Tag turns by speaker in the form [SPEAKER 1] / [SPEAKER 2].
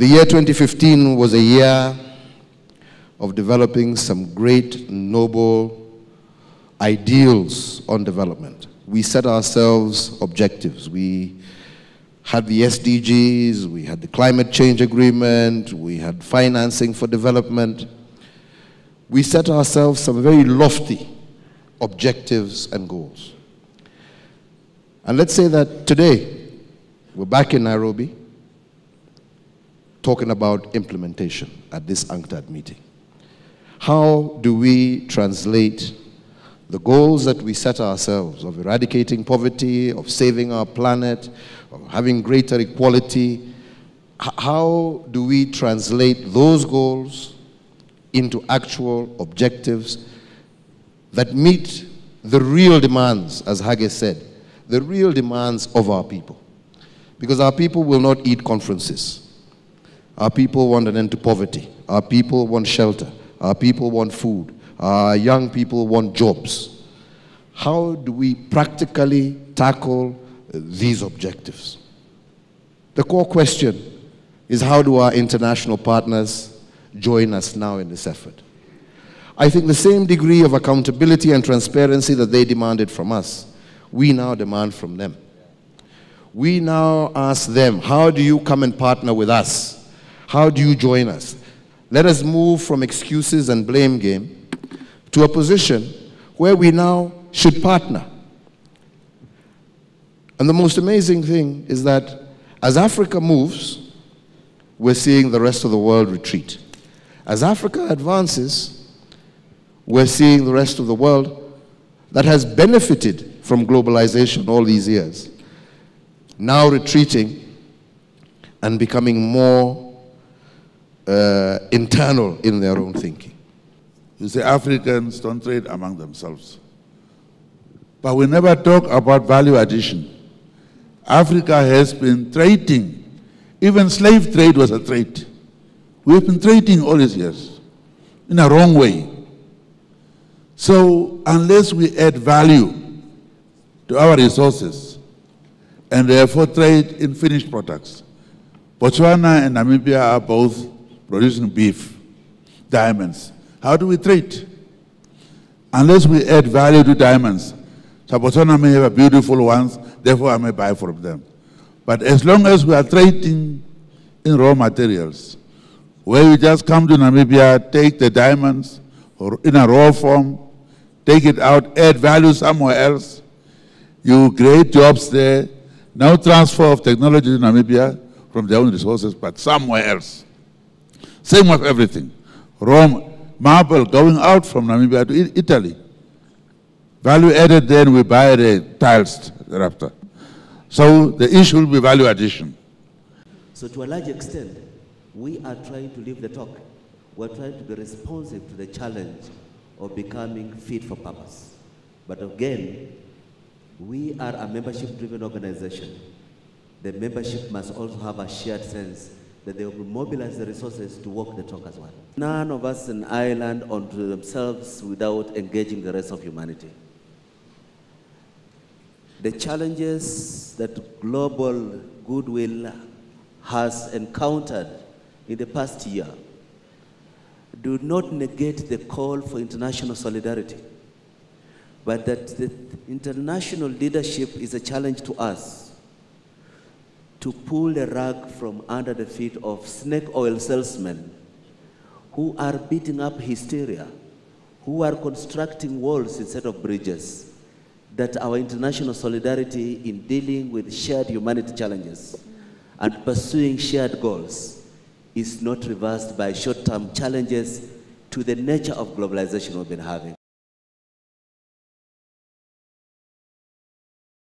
[SPEAKER 1] The year 2015 was a year of developing some great, noble ideals on development. We set ourselves objectives. We had the SDGs, we had the climate change agreement, we had financing for development. We set ourselves some very lofty objectives and goals. And let's say that today, we're back in Nairobi talking about implementation at this UNCTAD meeting. How do we translate the goals that we set ourselves of eradicating poverty, of saving our planet, of having greater equality, how do we translate those goals into actual objectives that meet the real demands, as Hage said, the real demands of our people? Because our people will not eat conferences. Our people want an end to poverty. Our people want shelter. Our people want food. Our young people want jobs. How do we practically tackle these objectives? The core question is how do our international partners join us now in this effort? I think the same degree of accountability and transparency that they demanded from us, we now demand from them. We now ask them, how do you come and partner with us? How do you join us? Let us move from excuses and blame game to a position where we now should partner. And the most amazing thing is that as Africa moves, we're seeing the rest of the world retreat. As Africa advances, we're seeing the rest of the world that has benefited from globalization all these years now retreating and becoming more uh, internal in their own thinking.
[SPEAKER 2] You say Africans don't trade among themselves. But we never talk about value addition. Africa has been trading. Even slave trade was a trade. We've been trading all these years in a wrong way. So unless we add value to our resources and therefore trade in finished products, Botswana and Namibia are both producing beef, diamonds. How do we trade? Unless we add value to diamonds. So Botswana may have beautiful ones, therefore I may buy from them. But as long as we are trading in raw materials, where we just come to Namibia, take the diamonds or in a raw form, take it out, add value somewhere else, you create jobs there, no transfer of technology to Namibia from their own resources, but somewhere else. Same with everything. Rome, marble going out from Namibia to Italy. Value added, then we buy the tiles thereafter. So the issue will be value addition.
[SPEAKER 3] So to a large extent, we are trying to live the talk. We're trying to be responsive to the challenge of becoming fit for purpose. But again, we are a membership-driven organization. The membership must also have a shared sense that they will mobilize the resources to walk the talk as well. None of us an island onto themselves without engaging the rest of humanity. The challenges that global goodwill has encountered in the past year do not negate the call for international solidarity, but that the international leadership is a challenge to us to pull the rug from under the feet of snake oil salesmen who are beating up hysteria, who are constructing walls instead of bridges, that our international solidarity in dealing with shared humanity challenges and pursuing shared goals is not reversed by short-term challenges to the nature of globalization we've been having.